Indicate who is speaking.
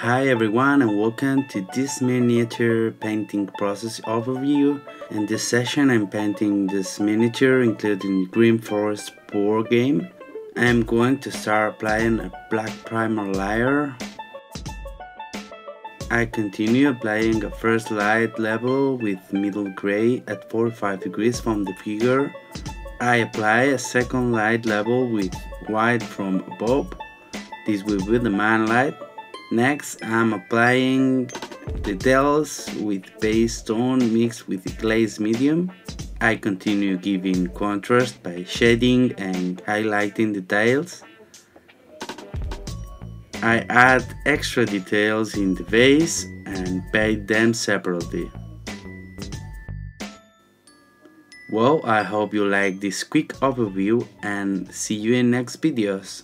Speaker 1: Hi everyone and welcome to this miniature painting process overview. In this session I'm painting this miniature including Grimm Forest board game. I'm going to start applying a black primer layer. I continue applying a first light level with middle gray at 45 degrees from the figure. I apply a second light level with white from above. This will be the main light Next, I'm applying details with base tone mixed with the glaze medium. I continue giving contrast by shading and highlighting details. I add extra details in the vase and paint them separately. Well, I hope you like this quick overview and see you in next videos.